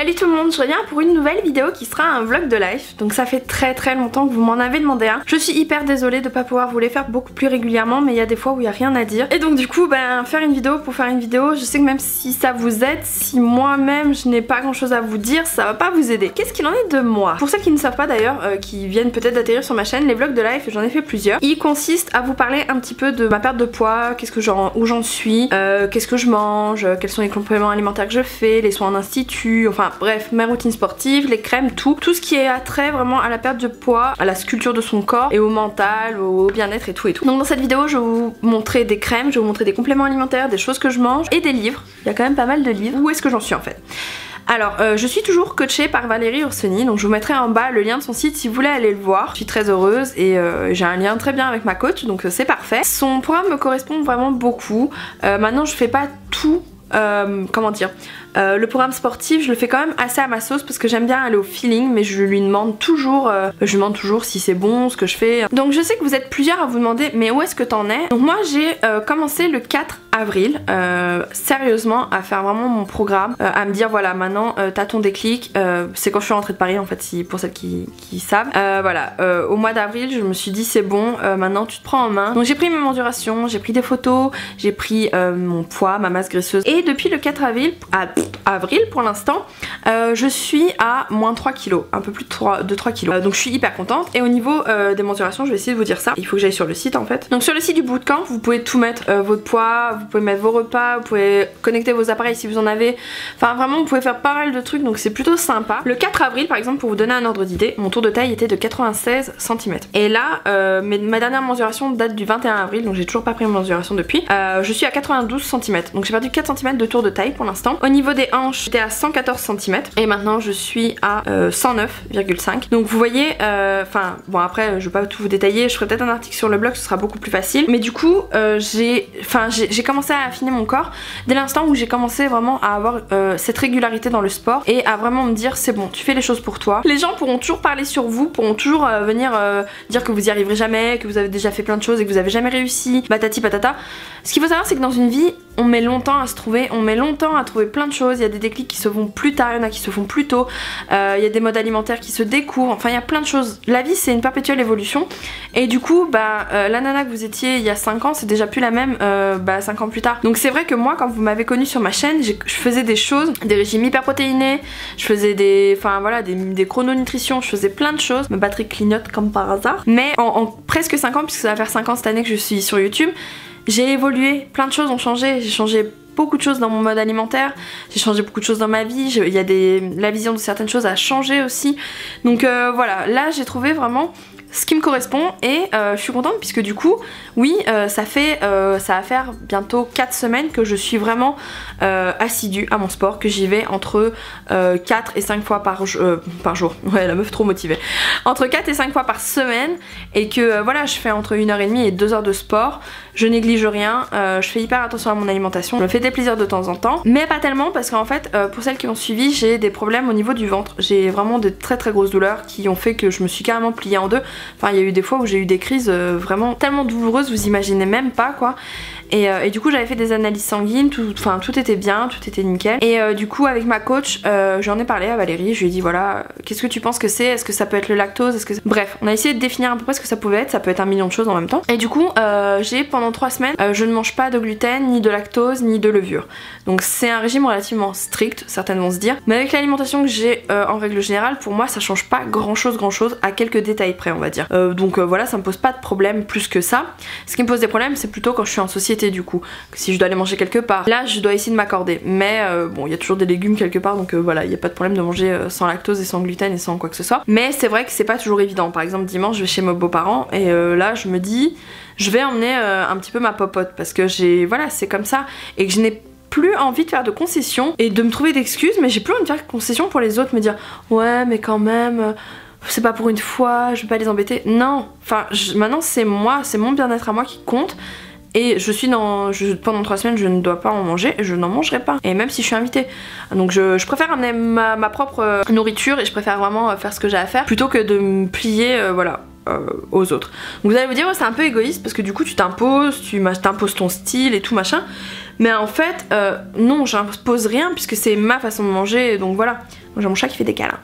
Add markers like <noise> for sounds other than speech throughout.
Salut tout le monde, je reviens pour une nouvelle vidéo qui sera un vlog de life. Donc ça fait très très longtemps que vous m'en avez demandé un. Je suis hyper désolée de pas pouvoir vous les faire beaucoup plus régulièrement mais il y a des fois où il y a rien à dire. Et donc du coup ben faire une vidéo pour faire une vidéo, je sais que même si ça vous aide, si moi-même je n'ai pas grand chose à vous dire, ça va pas vous aider. Qu'est-ce qu'il en est de moi? Pour ceux qui ne savent pas d'ailleurs, euh, qui viennent peut-être d'atterrir sur ma chaîne, les vlogs de life, j'en ai fait plusieurs. Ils consistent à vous parler un petit peu de ma perte de poids, qu'est-ce que j'en, où j'en suis, euh, qu'est-ce que je mange, quels sont les compléments alimentaires que je fais, les soins en institut, enfin bref, ma routine sportive, les crèmes, tout. Tout ce qui est attrait vraiment à la perte de poids, à la sculpture de son corps et au mental, au bien-être et tout et tout. Donc dans cette vidéo, je vais vous montrer des crèmes, je vais vous montrer des compléments alimentaires, des choses que je mange et des livres. Il y a quand même pas mal de livres. Où est-ce que j'en suis en fait? Alors, euh, je suis toujours coachée par Valérie Ursoni, donc je vous mettrai en bas le lien de son site si vous voulez aller le voir. Je suis très heureuse et euh, j'ai un lien très bien avec ma coach, donc euh, c'est parfait. Son programme me correspond vraiment beaucoup. maintenant, je fais pas tout comment dire euh, le programme sportif, je le fais quand même assez à ma sauce parce que j'aime bien aller au feeling, mais je lui demande toujours, euh, je lui demande toujours si c'est bon, ce que je fais. Donc je sais que vous êtes plusieurs à vous demander, mais où est-ce que t'en es? Donc moi j'ai euh, commencé le 4 avril, sérieusement, à faire vraiment mon programme, à me dire voilà, maintenant t'as ton déclic. c'est quand je suis rentrée de Paris en fait, si, pour celles qui, savent. voilà, au mois d'avril, je me suis dit c'est bon, maintenant tu te prends en main. Donc j'ai pris mes mensurations, j'ai pris des photos, j'ai pris mon poids, ma masse graisseuse. Et depuis le 4 avril, à avril pour l'instant, euh, je suis à moins 3 kilos, un peu plus de 3, de 3 kilos. Euh, donc je suis hyper contente. Et au niveau euh, des mensurations, je vais essayer de vous dire ça. Il faut que j'aille sur le site en fait. Donc sur le site du bootcamp, vous pouvez tout mettre, votre poids, vous pouvez mettre vos repas, vous pouvez connecter vos appareils si vous en avez. Enfin vraiment, vous pouvez faire pas mal de trucs, donc c'est plutôt sympa. Le 4 avril par exemple, pour vous donner un ordre d'idée, mon tour de taille était de 96 cm. Et là, ma dernière mensuration date du 21 avril, donc j'ai toujours pas pris ma mensuration depuis. je suis à 92 cm, donc j'ai perdu 4 cm de tour de taille pour l'instant. Au niveau des hanches, j'étais à 114 cm et maintenant je suis à 109,5. Euh, donc vous voyez, euh, enfin bon après je vais pas tout vous détailler, je ferai peut-être un article sur le blog, ce sera beaucoup plus facile. Mais du coup euh, j'ai enfin j'ai commencé à affiner mon corps dès l'instant où j'ai commencé vraiment à avoir cette régularité dans le sport et à vraiment me dire c'est bon, tu fais les choses pour toi. Les gens pourront toujours parler sur vous, pourront toujours venir dire que vous y arriverez jamais, que vous avez déjà fait plein de choses et que vous avez jamais réussi, patati patata. Ce qu'il faut savoir c'est que dans une vie on met longtemps à se trouver, on met longtemps à trouver plein de choses, il y a des déclics qui se font plus tard, il y en a qui se font plus tôt, euh, il y a des modes alimentaires qui se découvrent, enfin il y a plein de choses. La vie c'est une perpétuelle évolution. Et du coup bah euh, la nana que vous étiez il y a 5 ans c'est déjà plus la même euh, bah, 5 ans plus tard. Donc c'est vrai que moi quand vous m'avez connu sur ma chaîne je faisais des choses, des régimes hyperprotéinés, je faisais des, enfin voilà des, des chrononutritions, je faisais plein de choses, ma batterie clignote comme par hasard. Mais en, en presque 5 ans puisque ça va faire 5 ans cette année que je suis sur YouTube j'ai évolué, plein de choses ont changé, j'ai changé beaucoup de choses dans mon mode alimentaire, j'ai changé beaucoup de choses dans ma vie, il la vision de certaines choses a changé aussi. Donc euh, voilà, là j'ai trouvé vraiment ce qui me correspond et euh, je suis contente puisque du coup oui euh, ça fait euh, ça va faire bientôt 4 semaines que je suis vraiment assidue à mon sport que j'y vais entre 4 et 5 fois par, par jour. <laughs> Ouais la meuf trop motivée. Entre 4 et 5 fois par semaine et que voilà je fais entre 1h30 et 2 heures de sport. Je néglige rien je fais hyper attention à mon alimentation. Je me fais des plaisirs de temps en temps mais pas tellement parce qu'en fait pour celles qui ont suivi j'ai des problèmes au niveau du ventre. J'ai vraiment de très très grosses douleurs qui ont fait que je me suis carrément pliée en deux Enfin, il y a eu des fois où j'ai eu des crises euh, vraiment tellement douloureuses, vous imaginez même pas quoi. Euh, et, du coup j'avais fait des analyses sanguines, tout, enfin tout était bien, tout était nickel. Et euh, du coup avec ma coach, euh, j'en ai parlé à Valérie, je lui ai dit voilà, qu'est-ce que tu penses que c'est? Est-ce que ça peut être le lactose? Est-ce que Bref, on a essayé de définir à peu près ce que ça pouvait être, ça peut être un million de choses en même temps. Et du coup j'ai pendant trois semaines, je ne mange pas de gluten, ni de lactose, ni de levure. Donc c'est un régime relativement strict, certaines vont se dire. Mais avec l'alimentation que j'ai en règle générale, pour moi ça change pas grand chose grand chose à quelques détails près on va dire. donc voilà, ça me pose pas de problème plus que ça. Ce qui me pose des problèmes c'est plutôt quand je suis en société du coup. Si je dois aller manger quelque part, là je dois essayer de m'accorder. Mais euh, bon, il y a toujours des légumes quelque part donc euh, voilà, il n'y a pas de problème de manger euh, sans lactose et sans gluten et sans quoi que ce soit. Mais c'est vrai que c'est pas toujours évident. Par exemple, dimanche je vais chez mes beaux-parents et là je me dis, je vais emmener un petit peu ma popote parce que j'ai, voilà, c'est comme ça et que je n'ai plus envie de faire de concessions et de me trouver d'excuses, mais j'ai plus envie de faire de concessions pour les autres, me dire ouais mais quand même c'est pas pour une fois, je vais pas les embêter. Non, enfin maintenant c'est moi, c'est mon bien-être à moi qui compte et je suis dans. pendant trois semaines, je ne dois pas en manger et je n'en mangerai pas. Et même si je suis invitée. Donc je, préfère amener ma, propre euh, nourriture et je préfère vraiment euh, faire ce que j'ai à faire plutôt que de me plier, euh, voilà. aux autres. Vous allez vous dire c'est un peu égoïste parce que du coup tu t'imposes, tu t'imposes ton style et tout machin. Mais en fait non j'impose rien puisque c'est ma façon de manger donc voilà. J'ai mon chat qui fait des câlins.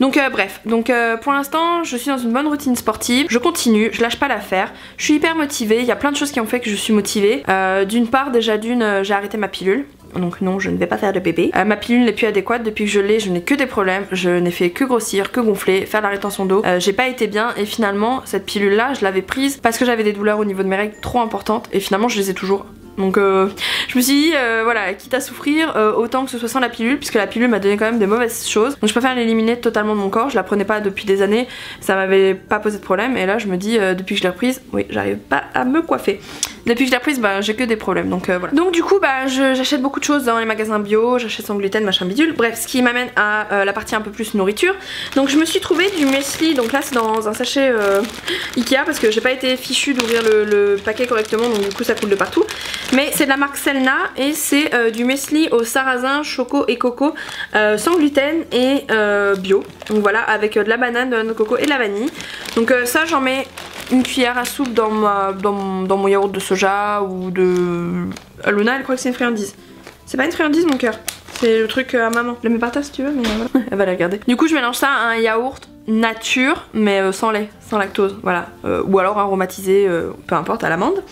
Donc euh, bref, donc euh, pour l'instant je suis dans une bonne routine sportive, je continue, je lâche pas l'affaire, je suis hyper motivée, il y a plein de choses qui ont fait que je suis motivée. Euh, d'une part déjà d'une j'ai arrêté ma pilule, donc non je ne vais pas faire de bébé. ma pilule n'est plus adéquate, depuis que je l'ai je n'ai que des problèmes, je n'ai fait que grossir, que gonfler, faire la rétention d'eau. j'ai pas été bien. Et finalement cette pilule là je l'avais prise parce que j'avais des douleurs au niveau de mes règles trop importantes. Et finalement je les ai toujours donc euh, je me suis dit, euh, voilà, quitte à souffrir, euh, autant que ce soit sans la pilule, puisque la pilule m'a donné quand même des mauvaises choses. Donc je préfère l'éliminer totalement de mon corps, je la prenais pas depuis des années, ça m'avait pas posé de problème, et là je me dis, depuis que je l'ai reprise, oui, j'arrive pas à me coiffer. Depuis que je l'ai reprise, bah, j'ai que des problèmes, donc voilà. Donc du coup, bah, j'achète beaucoup de choses dans les magasins bio, j'achète sans gluten, machin bidule, bref, ce qui m'amène à la partie un peu plus nourriture. Donc je me suis trouvé du muesli, donc là c'est dans un sachet Ikea, parce que j'ai pas été fichu d'ouvrir le, paquet correctement, donc du coup ça coule de partout. Mais c'est de la marque Selna et c'est euh, du muesli au sarrasin, choco et coco euh, sans gluten et euh, bio. Donc voilà, avec de la banane, de la coco et de la vanille. Donc ça j'en mets une cuillère à soupe dans, ma, dans, mon yaourt de soja ou de... Luna elle croit que c'est une friandise. C'est pas une friandise mon cœur. C'est le truc à maman. Je le mets par terre si tu veux, mais voilà. <laughs> Elle va la regarder. Du coup, je mélange ça à un yaourt nature, mais sans lait, sans lactose, voilà. ou alors aromatisé, peu importe, à l'amande.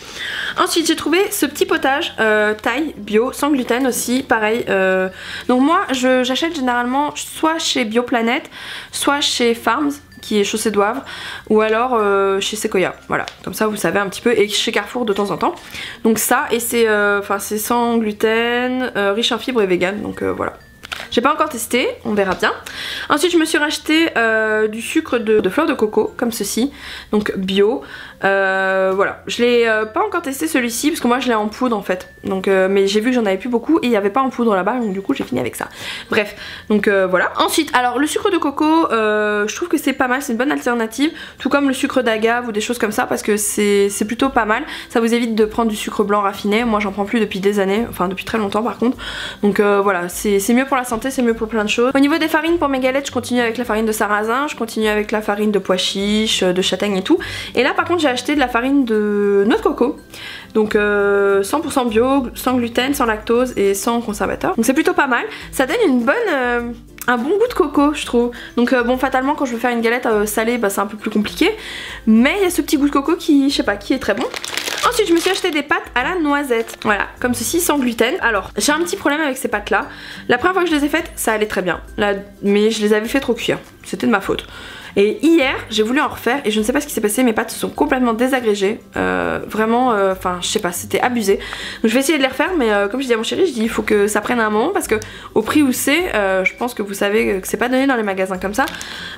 Ensuite j'ai trouvé ce petit potage euh, taille bio sans gluten aussi pareil euh. donc moi j'achète généralement soit chez Bioplanète soit chez Farms qui est chaussée d'Oivre ou alors euh, chez Sequoia. Voilà. Comme ça vous savez un petit peu et chez Carrefour de temps en temps. Donc ça et c'est enfin c'est sans gluten riche en fibres et vegan donc voilà. J'ai pas encore testé, on verra bien. Ensuite je me suis racheté du sucre de, fleur de coco comme ceci, donc bio. Euh, voilà, je l'ai euh, pas encore testé celui-ci parce que moi je l'ai en poudre en fait. Euh, mais j'ai vu que j'en avais plus beaucoup et il n'y avait pas en poudre là-bas donc du coup j'ai fini avec ça. Bref, donc voilà. Ensuite, alors le sucre de coco, je trouve que c'est pas mal, c'est une bonne alternative. Tout comme le sucre d'agave ou des choses comme ça parce que c'est plutôt pas mal. Ça vous évite de prendre du sucre blanc raffiné. Moi j'en prends plus depuis des années, enfin depuis très longtemps par contre. Donc voilà, c'est mieux pour la santé, c'est mieux pour plein de choses. Au niveau des farines pour mes je continue avec la farine de sarrasin, je continue avec la farine de pois chiche, de châtaigne et tout. Et là par contre j'ai acheté de la farine de noix de coco. Donc 100% euh, bio, sans gluten, sans lactose et sans conservateur. Donc c'est plutôt pas mal. Ça donne une bonne... Euh, un bon goût de coco je trouve donc euh, bon fatalement quand je veux faire une galette salée bah, c'est un peu plus compliqué mais il y a ce petit goût de coco qui je sais pas qui est très bon ensuite je me suis acheté des pâtes à la noisette. Voilà comme ceci sans gluten. Alors j'ai un petit problème avec ces pâtes là la première fois que je les ai faites ça allait très bien. Mais je les avais fait trop cuire. C'était de ma faute. Et hier, j'ai voulu en refaire et je ne sais pas ce qui s'est passé, mes pâtes se sont complètement désagrégées. Euh, vraiment, euh, enfin, je sais pas, c'était abusé. Donc je vais essayer de les refaire, mais euh, comme je dis à mon chéri, je dis il faut que ça prenne un moment parce que au prix où c'est, je pense que vous savez que c'est pas donné dans les magasins comme ça.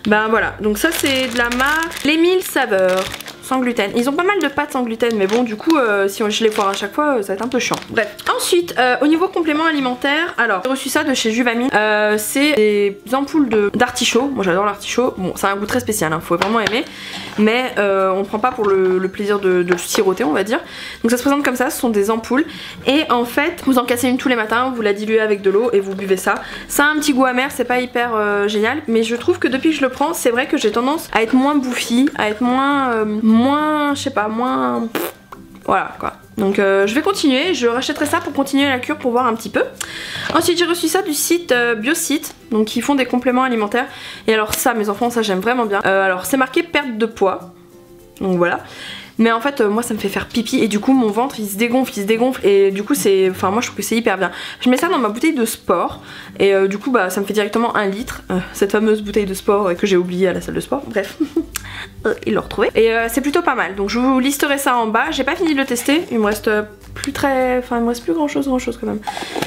Ben voilà, donc ça c'est de la marque Les Mille Saveurs sans gluten. Ils ont pas mal de pâtes sans gluten, mais bon, du coup, euh, si je les foire à chaque fois, ça va être un peu chiant. Bref. Ensuite, euh, au niveau complément alimentaire, alors, j'ai reçu ça de chez Juvamine. Euh, c'est des ampoules d'artichaut. Moi, j'adore l'artichaut. Bon, c'est un goût très spécial, hein, faut vraiment aimer. Mais on prend pas pour le, plaisir de, siroter, on va dire. Donc, ça se présente comme ça. Ce sont des ampoules. Et en fait, vous en cassez une tous les matins, vous la diluez avec de l'eau et vous buvez ça. Ça a un petit goût amer, c'est pas hyper génial. Mais je trouve que depuis que je le prends, c'est vrai que j'ai tendance à être moins bouffie, à être moins moins, je sais pas, moins... Voilà quoi. Donc euh, je vais continuer, je rachèterai ça pour continuer la cure pour voir un petit peu. Ensuite j'ai reçu ça du site euh, donc ils font des compléments alimentaires. Et alors ça mes enfants ça j'aime vraiment bien. Euh, alors c'est marqué perte de poids, donc voilà. Mais en fait, euh, moi ça me fait faire pipi et du coup mon ventre il se dégonfle, il se dégonfle et du coup c'est. Enfin, moi je trouve que c'est hyper bien. Je mets ça dans ma bouteille de sport et euh, du coup bah ça me fait directement un litre. Euh, cette fameuse bouteille de sport que j'ai oubliée à la salle de sport. Bref, <laughs> il l'a retrouvé. Et c'est plutôt pas mal. Donc je vous listerai ça en bas. J'ai pas fini de le tester. Il me reste plus très. Enfin, il me reste plus grand chose, grand chose quand même.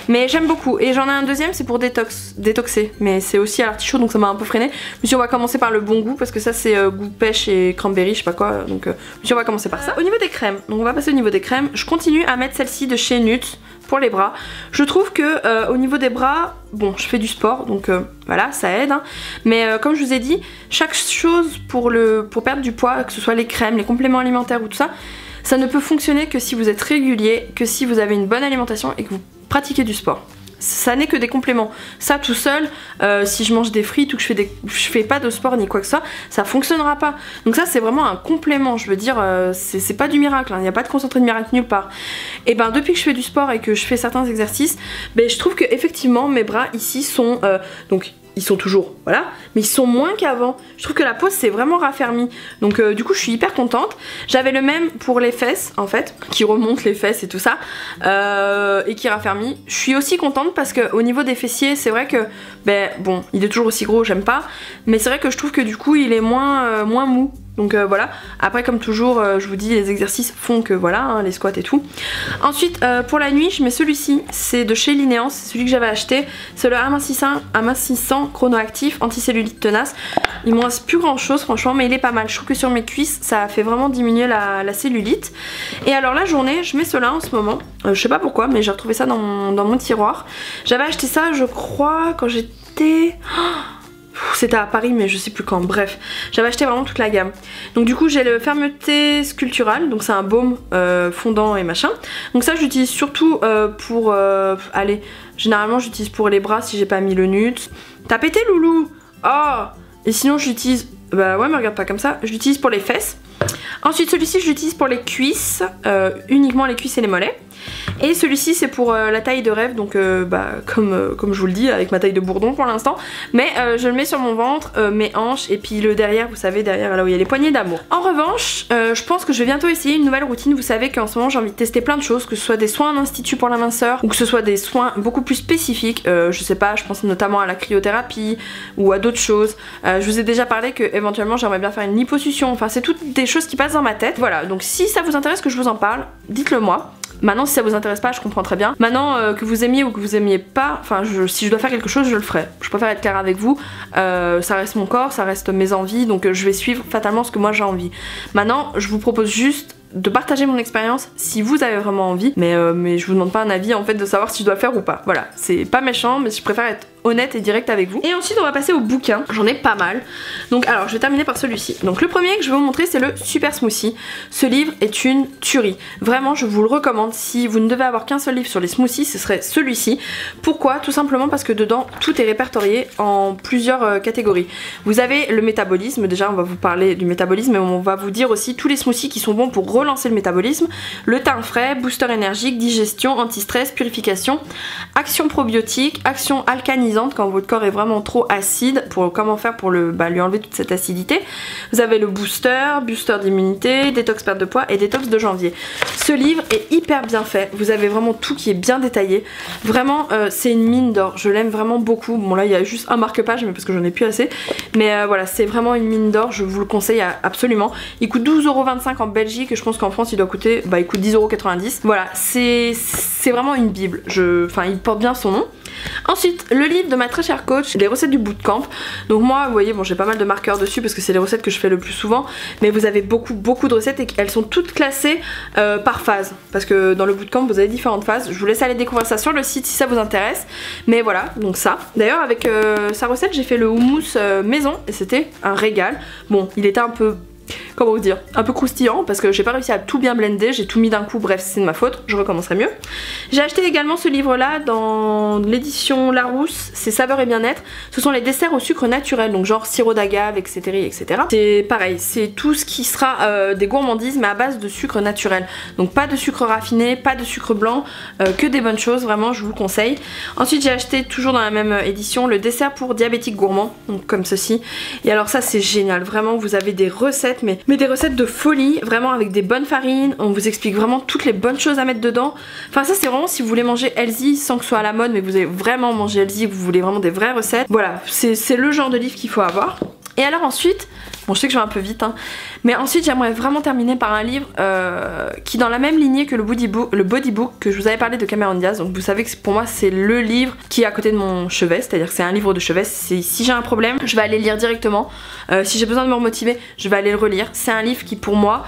Mais j'aime beaucoup. Et j'en ai un deuxième, c'est pour détox, détoxer. Mais c'est aussi à l'artichaut donc ça m'a un peu freiné. Monsieur, on va commencer par le bon goût parce que ça c'est goût pêche et cranberry, je sais pas quoi. Donc monsieur, on va commencer par ça. Au niveau des crèmes, donc on va passer au niveau des crèmes. Je continue à mettre celle-ci de chez Nut pour les bras. Je trouve que euh, au niveau des bras, bon, je fais du sport, donc euh, voilà, ça aide. Hein. Mais euh, comme je vous ai dit, chaque chose pour, le, pour perdre du poids, que ce soit les crèmes, les compléments alimentaires ou tout ça, ça ne peut fonctionner que si vous êtes régulier, que si vous avez une bonne alimentation et que vous pratiquez du sport ça n'est que des compléments. Ça tout seul, euh, si je mange des frites ou que je fais, des, je fais pas de sport ni quoi que ce soit, ça fonctionnera pas. Donc ça c'est vraiment un complément, je veux dire, euh, c'est pas du miracle, hein. il n'y a pas de concentré de miracle nulle part. Et ben depuis que je fais du sport et que je fais certains exercices, ben, je trouve que effectivement mes bras ici sont... Euh, donc ils sont toujours, voilà, mais ils sont moins qu'avant. Je trouve que la peau s'est vraiment raffermie. Donc euh, du coup je suis hyper contente. J'avais le même pour les fesses en fait, qui remonte les fesses et tout ça, euh, et qui raffermit. Je suis aussi contente parce que au niveau des fessiers, c'est vrai que, ben bon, il est toujours aussi gros, j'aime pas, mais c'est vrai que je trouve que du coup il est moins, euh, moins mou. Donc euh, voilà, après comme toujours euh, je vous dis les exercices font que voilà, hein, les squats et tout. Ensuite euh, pour la nuit je mets celui-ci, c'est de chez Linéance, c'est celui que j'avais acheté. C'est le amincissant, chronoactif anticellulite tenace. Il me reste plus grand chose franchement mais il est pas mal. Je trouve que sur mes cuisses ça fait vraiment diminuer la, cellulite. Et alors la journée je mets cela en ce moment, je sais pas pourquoi mais j'ai retrouvé ça dans mon, dans mon tiroir. J'avais acheté ça je crois quand j'étais... Oh c'était à Paris mais je sais plus quand, bref. J'avais acheté vraiment toute la gamme. Donc du coup j'ai le fermeté sculptural, donc c'est un baume euh, fondant et machin. Donc ça j'utilise surtout euh, pour... Euh, allez, généralement j'utilise pour les bras si j'ai pas mis le nude. T'as pété loulou? Oh Et sinon j'utilise... Bah ouais mais regarde pas comme ça, je l'utilise pour les fesses. Ensuite celui-ci je l'utilise pour les cuisses, uniquement les cuisses et les mollets. Et celui-ci c'est pour euh, la taille de rêve, donc euh, bah, comme, euh, comme je vous le dis, avec ma taille de bourdon pour l'instant. Mais je le mets sur mon ventre, mes hanches, et puis le derrière, vous savez, derrière là où il y a les poignées d'amour. En revanche, je pense que je vais bientôt essayer une nouvelle routine. Vous savez qu'en ce moment j'ai envie de tester plein de choses, que ce soit des soins en institut pour la minceur, ou que ce soit des soins beaucoup plus spécifiques. je sais pas, je pense notamment à la cryothérapie, ou à d'autres choses. je vous ai déjà parlé que éventuellement j'aimerais bien faire une liposuction. Enfin, c'est toutes des choses qui passent dans ma tête. Voilà, donc si ça vous intéresse que je vous en parle, dites-le moi. Maintenant si ça vous intéresse pas je comprends très bien. Maintenant euh, que vous aimiez ou que vous aimiez pas, enfin si je dois faire quelque chose je le ferai. Je préfère être claire avec vous. Euh, ça reste mon corps, ça reste mes envies donc euh, je vais suivre fatalement ce que moi j'ai envie. Maintenant je vous propose juste de partager mon expérience si vous avez vraiment envie mais, mais je vous demande pas un avis en fait de savoir si je dois faire ou pas voilà c'est pas méchant mais je préfère être honnête et direct avec vous. Et ensuite on va passer au bouquin, j'en ai pas mal. Donc alors je vais terminer par celui-ci. Donc le premier que je vais vous montrer c'est le Super Smoothie. Ce livre est une tuerie. Vraiment je vous le recommande. Si vous ne devez avoir qu'un seul livre sur les smoothies ce serait celui-ci. Pourquoi? Tout simplement parce que dedans tout est répertorié en plusieurs euh, catégories. Vous avez le métabolisme, déjà on va vous parler du métabolisme mais on va vous dire aussi tous les smoothies qui sont bons pour relancer le métabolisme. Le teint frais, booster énergique, digestion, anti-stress, purification, action probiotique, action quand votre corps est vraiment trop acide, pour comment faire pour le, bah, lui enlever toute cette acidité. Vous avez le booster, booster d'immunité, détox perte de poids et détox de janvier. Ce livre est hyper bien fait, vous avez vraiment tout qui est bien détaillé. Vraiment, euh, c'est une mine d'or, je l'aime vraiment beaucoup. Bon là, il y a juste un marque-page, mais parce que j'en ai plus assez. Mais euh, voilà, c'est vraiment une mine d'or, je vous le conseille absolument. Il coûte 12,25€ en Belgique, et je pense qu'en France, il doit coûter, bah il coûte 10,90€. Voilà, c'est vraiment une bible. Je, enfin, il porte bien son nom. Ensuite, le livre de ma très chère coach, les recettes du bootcamp. Donc moi, vous voyez, bon, j'ai pas mal de marqueurs dessus parce que c'est les recettes que je fais le plus souvent. Mais vous avez beaucoup, beaucoup de recettes et elles sont toutes classées euh, par phase. Parce que dans le bootcamp, vous avez différentes phases. Je vous laisse aller découvrir ça sur le site si ça vous intéresse. Mais voilà, donc ça. D'ailleurs, avec euh, sa recette, j'ai fait le houmous euh, maison et c'était un régal. Bon, il était un peu comment vous dire, un peu croustillant parce que j'ai pas réussi à tout bien blender, j'ai tout mis d'un coup, bref c'est de ma faute, je recommencerai mieux. J'ai acheté également ce livre là dans l'édition Larousse, c'est Saveur et Bien-être, ce sont les desserts au sucre naturel, donc genre sirop d'agave, etc. etc. C'est pareil, c'est tout ce qui sera euh, des gourmandises mais à base de sucre naturel, donc pas de sucre raffiné, pas de sucre blanc, euh, que des bonnes choses, vraiment je vous le conseille. Ensuite j'ai acheté toujours dans la même édition le dessert pour diabétiques gourmands, donc comme ceci, et alors ça c'est génial, vraiment vous avez des recettes mais des recettes de folie, vraiment avec des bonnes farines, on vous explique vraiment toutes les bonnes choses à mettre dedans. Enfin ça c'est vraiment si vous voulez manger healthy sans que ce soit à la mode mais vous avez vraiment mangé healthy, vous voulez vraiment des vraies recettes. Voilà, c'est le genre de livre qu'il faut avoir. Et alors ensuite, bon je sais que je vais un peu vite, hein, mais ensuite j'aimerais vraiment terminer par un livre euh, qui dans la même lignée que le body, book, que je vous avais parlé de Cameron Diaz. Donc vous savez que pour moi c'est le livre qui est à côté de mon chevet, c'est-à-dire que c'est un livre de chevet. Si j'ai un problème, je vais aller le lire directement. Euh, si j'ai besoin de me remotiver, je vais aller le relire. C'est un livre qui pour moi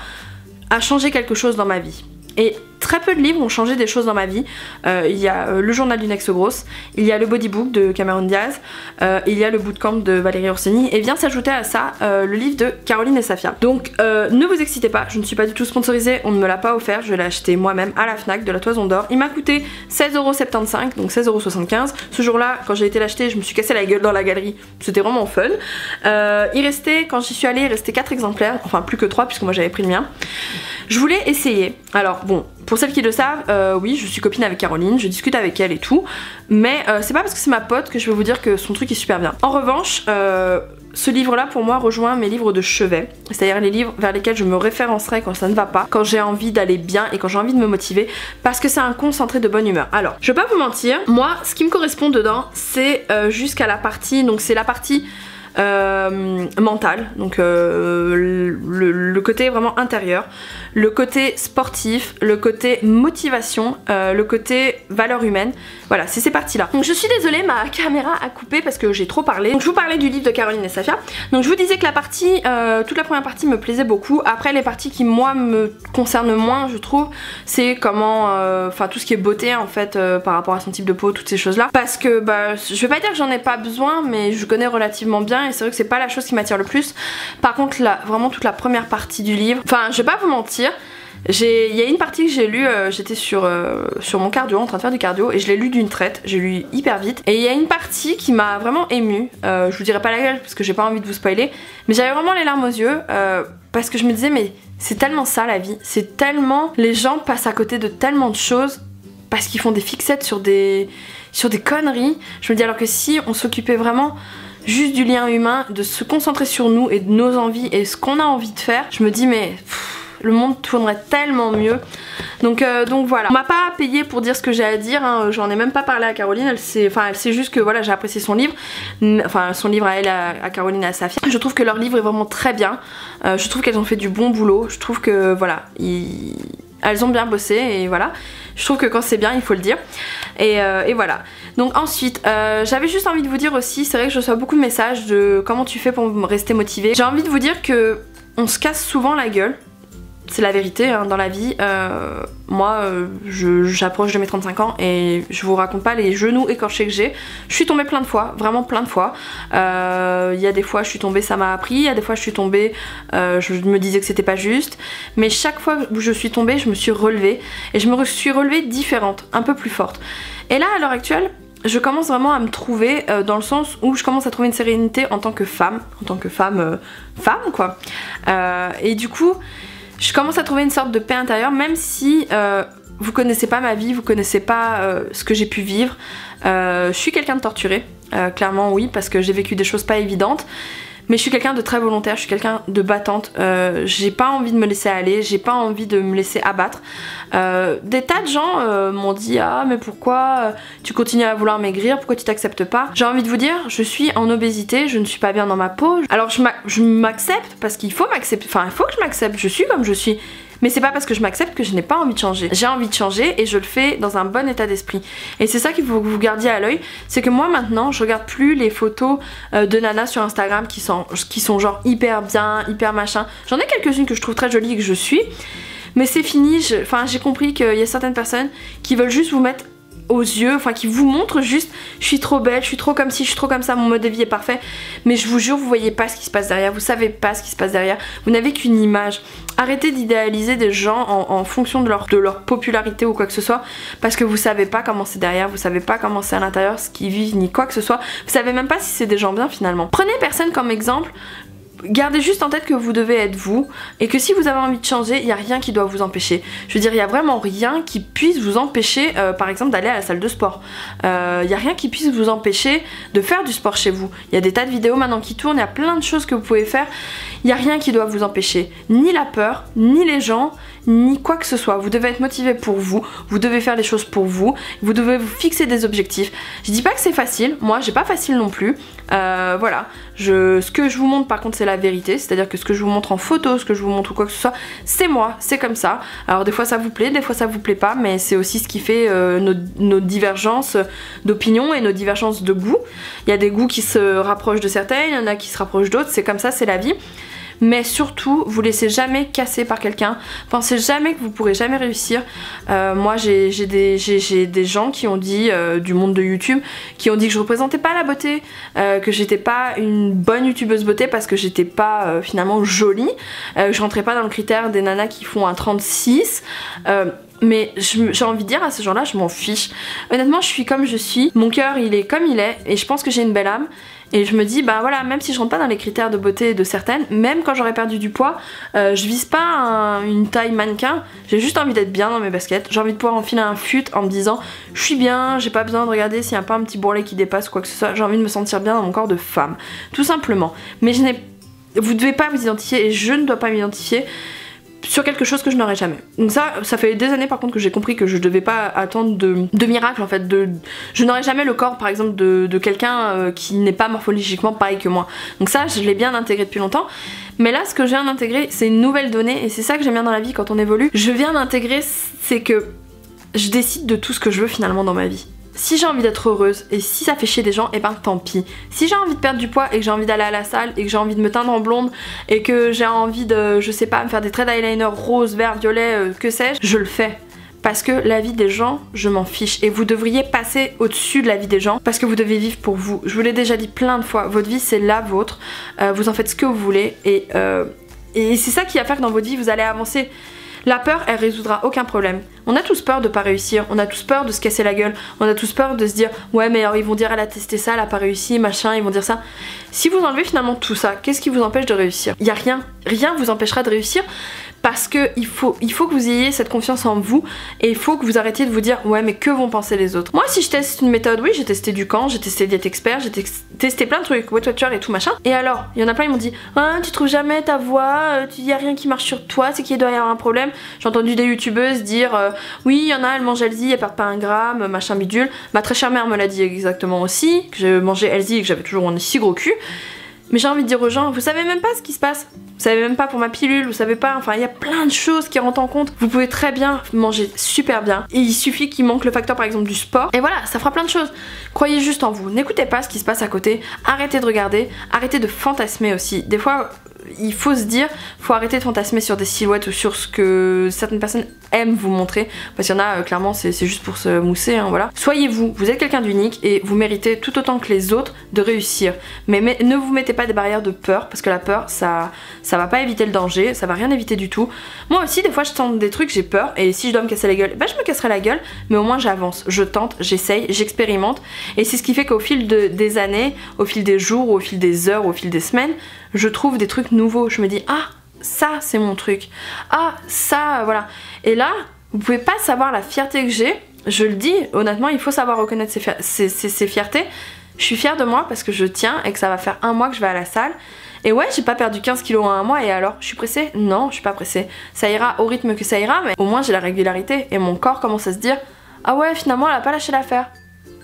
a changé quelque chose dans ma vie. Et très peu de livres ont changé des choses dans ma vie. Euh, il y a euh, le journal d'une ex-grosse, il y a le bodybook de Cameron Diaz, euh, il y a le bootcamp de Valérie Orsini et vient s'ajouter à ça le livre de Caroline et Safia. Donc ne vous excitez pas, je ne suis pas du tout sponsorisée, on ne me l'a pas offert, je l'ai acheté moi-même à la FNAC de la Toison d'Or. Il m'a coûté 16,75€, donc 16,75€. Ce jour-là, quand j'ai été l'acheter, je me suis cassé la gueule dans la galerie, c'était vraiment fun. il restait, quand j'y suis allée, il restait 4 exemplaires, enfin plus que 3 puisque moi j'avais pris le mien. Je voulais essayer, alors bon, pour celles qui le savent, euh, oui, je suis copine avec Caroline, je discute avec elle et tout, mais euh, c'est pas parce que c'est ma pote que je vais vous dire que son truc est super bien. En revanche, euh, ce livre-là, pour moi, rejoint mes livres de chevet, c'est-à-dire les livres vers lesquels je me référencerai quand ça ne va pas, quand j'ai envie d'aller bien et quand j'ai envie de me motiver, parce que c'est un concentré de bonne humeur. Alors, je vais pas vous mentir, moi, ce qui me correspond dedans, c'est jusqu'à la partie, donc c'est la partie euh, mental, donc le, côté vraiment intérieur, le côté sportif, le côté motivation, euh, le côté valeur humaine. Voilà, c'est ces parties-là. Donc je suis désolée, ma caméra a coupé parce que j'ai trop parlé. Donc je vous parlais du livre de Caroline et Safia. Donc je vous disais que la partie, toute la première partie me plaisait beaucoup. Après les parties qui moi me concernent moins, je trouve, c'est comment, enfin tout ce qui est beauté en fait par rapport à son type de peau, toutes ces choses-là. Parce que bah, je vais pas dire que j'en ai pas besoin, mais je connais relativement bien et c'est vrai que c'est pas la chose qui m'attire le plus. Par contre, là, vraiment toute la première partie du livre, enfin, je vais pas vous mentir, il y a une partie que j'ai lu, euh, j'étais sur, euh, sur mon cardio, en train de faire du cardio, et je l'ai lu d'une traite, j'ai lu hyper vite. Et il y a une partie qui m'a vraiment émue, euh, je vous dirai pas laquelle parce que j'ai pas envie de vous spoiler, mais j'avais vraiment les larmes aux yeux, parce que je me disais, mais c'est tellement ça la vie, c'est tellement. Les gens passent à côté de tellement de choses parce qu'ils font des fixettes sur des, sur des conneries. Je me dis, alors que si on s'occupait vraiment juste du lien humain, de se concentrer sur nous et de nos envies et ce qu'on a envie de faire, je me dis mais le monde tournerait tellement mieux. Donc, euh, donc voilà. On m'a pas payé pour dire ce que j'ai à dire, hein. j'en ai même pas parlé à Caroline, elle sait, enfin elle juste que voilà j'ai apprécié son livre, enfin son livre à elle, à, Caroline et à Safia. Je trouve que leur livre est vraiment très bien, euh, je trouve qu'elles ont fait du bon boulot, je trouve que voilà, elles ont bien bossé et voilà. Je trouve que quand c'est bien il faut le dire. Et, euh, voilà. Donc ensuite, euh, j'avais juste envie de vous dire aussi, c'est vrai que je reçois beaucoup de messages de comment tu fais pour rester motivé. J'ai envie de vous dire que on se casse souvent la gueule. C'est la vérité hein, dans la vie. Euh, moi, euh, j'approche de mes 35 ans et je vous raconte pas les genoux écorchés que j'ai. Je suis tombée plein de fois, vraiment plein de fois. Il y a des fois je suis tombée, ça m'a appris. Il y a des fois je suis tombée, je me disais que c'était pas juste. Mais chaque fois où je suis tombée, je me suis relevée et je me suis relevée différente, un peu plus forte. Et là, à l'heure actuelle, je commence vraiment à me trouver euh, dans le sens où je commence à trouver une sérénité en tant que femme, en tant que femme, euh, femme quoi. Euh, et du coup, je commence à trouver une sorte de paix intérieure, même si vous connaissez pas ma vie, vous connaissez pas ce que j'ai pu vivre. je suis quelqu'un de torturé, clairement oui, parce que j'ai vécu des choses pas évidentes. Mais je suis quelqu'un de très volontaire, je suis quelqu'un de battante. Euh, j'ai pas envie de me laisser aller, j'ai pas envie de me laisser abattre. Euh, des tas de gens euh, m'ont dit Ah, mais pourquoi tu continues à vouloir maigrir Pourquoi tu t'acceptes pas? J'ai envie de vous dire, je suis en obésité, je ne suis pas bien dans ma peau. Alors je m'accepte parce qu'il faut m'accepter, enfin, il faut que je m'accepte, je suis comme je suis. Mais c'est pas parce que je m'accepte que je n'ai pas envie de changer. J'ai envie de changer et je le fais dans un bon état d'esprit. Et c'est ça qu'il faut que vous gardiez à l'œil. C'est que moi maintenant, je regarde plus les photos euh, de Nana sur Instagram qui sont, qui sont genre hyper bien, hyper machin. J'en ai quelques-unes que je trouve très jolies et que je suis. Mais c'est fini, enfin j'ai compris qu'il y a certaines personnes qui veulent juste vous mettre aux yeux, enfin qui vous montre juste je suis trop belle, je suis trop comme ci, je suis trop comme ça, mon mode de vie est parfait. Mais je vous jure, vous voyez pas ce qui se passe derrière, vous savez pas ce qui se passe derrière, vous n'avez qu'une image. Arrêtez d'idéaliser des gens en, fonction de leur, de leur popularité ou quoi que ce soit, parce que vous savez pas comment c'est derrière, vous savez pas comment c'est à l'intérieur, ce qu'ils vivent, ni quoi que ce soit. Vous savez même pas si c'est des gens bien finalement. Prenez personne comme exemple, gardez juste en tête que vous devez être vous et que si vous avez envie de changer, il n'y a rien qui doit vous empêcher. Je veux dire, il n'y a vraiment rien qui puisse vous empêcher, euh, par exemple, d'aller à la salle de sport. Euh, il n'y a rien qui puisse vous empêcher de faire du sport chez vous. Il y a des tas de vidéos maintenant qui tournent, il y a plein de choses que vous pouvez faire. Il n'y a rien qui doit vous empêcher. Ni la peur, ni les gens, ni quoi que ce soit. Vous devez être motivé pour vous, vous devez faire les choses pour vous, vous devez vous fixer des objectifs. Je dis pas que c'est facile, moi j'ai pas facile non plus. Euh, voilà, je, ce que je vous montre par contre c'est la vérité, c'est-à-dire que ce que je vous montre en photo, ce que je vous montre ou quoi que ce soit, c'est moi, c'est comme ça. Alors des fois ça vous plaît, des fois ça vous plaît pas, mais c'est aussi ce qui fait euh, nos, nos, divergences d'opinion et nos divergences de goût. Il y a des goûts qui se rapprochent de certains, il y en a qui se rapprochent d'autres, c'est comme ça, c'est la vie mais surtout vous laissez jamais casser par quelqu'un. Pensez jamais que vous pourrez jamais réussir. Euh, moi j'ai des, gens qui ont dit euh, du monde de YouTube qui ont dit que je représentais pas la beauté euh, que j'étais pas une bonne youtubeuse beauté parce que j'étais pas finalement jolie. Je rentrais pas dans le critère des nanas qui font un 36 mais j'ai envie de dire à ces gens-là, je m'en fiche. Honnêtement, je suis comme je suis, mon cœur il est comme il est, et je pense que j'ai une belle âme. Et je me dis, bah voilà, même si je rentre pas dans les critères de beauté de certaines, même quand j'aurais perdu du poids, euh, je vise pas une taille mannequin, j'ai juste envie d'être bien dans mes baskets, j'ai envie de pouvoir enfiler un fut en me disant, je suis bien, j'ai pas besoin de regarder s'il y a pas un petit bourrelet qui dépasse quoi que ce soit, j'ai envie de me sentir bien dans mon corps de femme, tout simplement. Mais je n'ai... Vous devez pas vous identifier et je ne dois pas m'identifier sur quelque chose que je n'aurais jamais. Donc ça, ça fait des années par contre que j'ai compris que je devais pas attendre de, de miracles en fait. De, je n'aurais jamais le corps par exemple de, quelqu'un euh, qui n'est pas morphologiquement pareil que moi. Donc ça, je l'ai bien intégré depuis longtemps. Mais là, ce que je viens d'intégrer, c'est une nouvelle donnée et c'est ça que j'aime bien dans la vie quand on évolue. Je viens d'intégrer, c'est que je décide de tout ce que je veux finalement dans ma vie. Si j'ai envie d'être heureuse et si ça fait chier des gens, et eh ben tant pis. Si j'ai envie de perdre du poids et que j'ai envie d'aller à la salle et que j'ai envie de me teindre en blonde et que j'ai envie de, je sais pas, me faire des traits d'eyeliner rose, vert, violet, euh, que sais-je, je le fais parce que la vie des gens, je m'en fiche. Et vous devriez passer au-dessus de la vie des gens parce que vous devez vivre pour vous. Je vous l'ai déjà dit plein de fois, votre vie c'est la vôtre. Euh, vous en faites ce que vous voulez et, euh, et c'est ça qui va faire que dans votre vie vous allez avancer. La peur, elle résoudra aucun problème. On a tous peur de pas réussir, on a tous peur de se casser la gueule, on a tous peur de se dire ouais mais alors ils vont dire elle a testé ça, elle a pas réussi, machin, ils vont dire ça. Si vous enlevez finalement tout ça, qu'est-ce qui vous empêche de réussir? Il y a rien, rien vous empêchera de réussir parce que il faut, que vous ayez cette confiance en vous et il faut que vous arrêtiez de vous dire ouais mais que vont penser les autres? Moi si je teste une méthode, oui j'ai testé du camp, j'ai testé Diet Expert, j'ai testé plein de trucs, Weight Watcher et tout machin. Et alors, il y en a plein ils m'ont dit ah tu trouves jamais ta voix, euh, il y a rien qui marche sur toi, c'est qu'il doit y avoir un problème. J'ai entendu des youtubeuses dire euh, oui il y en a elles mangent healthy, elles perdent pas un gramme, machin bidule. Ma très chère mère me l'a dit exactement aussi, que je mangeais healthy et que j'avais toujours un si gros cul. Mais j'ai envie de dire aux gens, vous savez même pas ce qui se passe. Vous savez même pas pour ma pilule, vous savez pas, enfin il y a plein de choses qui rentrent en compte. Vous pouvez très bien manger super bien. Il suffit qu'il manque le facteur par exemple du sport. Et voilà, ça fera plein de choses. Croyez juste en vous. N'écoutez pas ce qui se passe à côté. Arrêtez de regarder. Arrêtez de fantasmer aussi. Des fois, il faut se dire, faut arrêter de fantasmer sur des silhouettes ou sur ce que certaines personnes aiment vous montrer, parce qu'il y en a, euh, clairement, c'est juste pour se mousser, hein, voilà. Soyez vous, vous êtes quelqu'un d'unique et vous méritez tout autant que les autres de réussir. Mais, ne vous mettez pas des barrières de peur, parce que la peur, ça, ça va pas éviter le danger, ça va rien éviter du tout. Moi aussi, des fois, je tente des trucs, j'ai peur, et si je dois me casser la gueule, bah je me casserai la gueule, mais au moins j'avance, je tente, j'essaye, j'expérimente, et c'est ce qui fait qu'au fil des années, au fil des jours, au fil des heures, au fil des semaines, je trouve des trucs Je me dis, ah, ça c'est mon truc. Ah, ça, voilà. Et là, vous pouvez pas savoir la fierté que j'ai. Je le dis, honnêtement, il faut savoir reconnaître ses, fiertés. Je suis fière de moi parce que je tiens et que ça va faire un mois que je vais à la salle. Et ouais, j'ai pas perdu 15 kilos en un mois et alors, je suis pressée? Non, je suis pas pressée. Ça ira au rythme que ça ira, mais au moins j'ai la régularité et mon corps commence à se dire Ah ouais, finalement, elle a pas lâché l'affaire.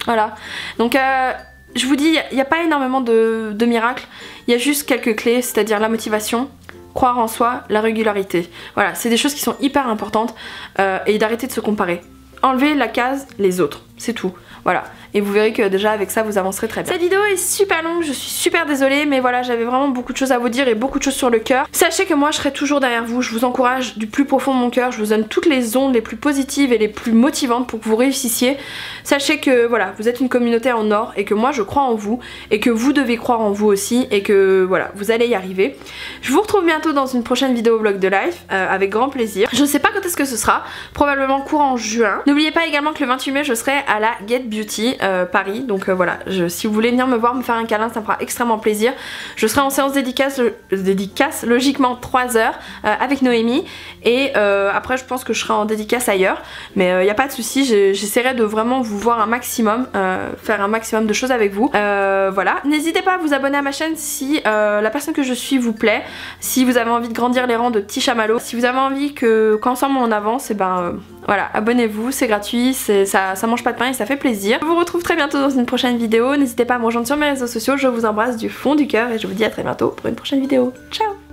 Voilà. Donc, euh, je vous dis, il n'y a pas énormément de, miracles, il y a juste quelques clés, c'est-à-dire la motivation, croire en soi, la régularité. Voilà, c'est des choses qui sont hyper importantes euh, et d'arrêter de se comparer. Enlever la case les autres, c'est tout. Voilà, et vous verrez que déjà avec ça vous avancerez très bien. Cette vidéo est super longue, je suis super désolée mais voilà j'avais vraiment beaucoup de choses à vous dire et beaucoup de choses sur le cœur. Sachez que moi je serai toujours derrière vous, je vous encourage du plus profond de mon cœur, je vous donne toutes les ondes les plus positives et les plus motivantes pour que vous réussissiez. Sachez que voilà vous êtes une communauté en or et que moi je crois en vous et que vous devez croire en vous aussi et que voilà vous allez y arriver. Je vous retrouve bientôt dans une prochaine vidéo vlog de life euh, avec grand plaisir. Je sais pas quand est-ce que ce sera, probablement courant juin. N'oubliez pas également que le 28 mai je serai à la Get Beauty euh, Paris. Donc euh, voilà, si vous voulez venir me voir, me faire un câlin, ça me fera extrêmement plaisir. Je serai en séance dédicace, euh, logiquement 3 heures avec Noémie. Et après je pense que je serai en dédicace ailleurs. Mais il n'y a pas de souci, j'essaierai de vraiment vous voir un maximum, faire un maximum de choses avec vous. voilà, n'hésitez pas à vous abonner à ma chaîne si la personne que je suis vous plaît. Si vous avez envie de grandir les rangs de petits chamallows. Si vous avez envie que qu'ensemble on avance, et eh ben voilà, abonnez-vous, c'est gratuit, ça, mange pas de pain et ça fait plaisir. Retrouve très bientôt dans une prochaine vidéo. N'hésitez pas à me rejoindre sur mes réseaux sociaux. Je vous embrasse du fond du cœur et je vous dis à très bientôt pour une prochaine vidéo. Ciao